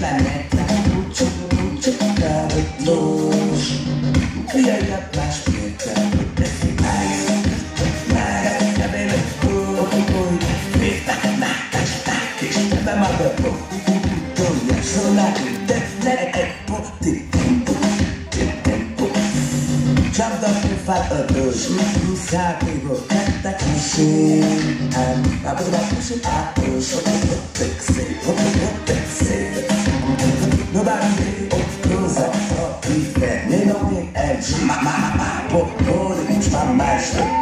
you find the planet like mucho, mucho sola, por de tempo, de tempo. Jump up and fight a bush. Sabe, vou cantar com você. I put up push it out, push up, fix it, não me my, Ma, ma, ma, ma, my pô,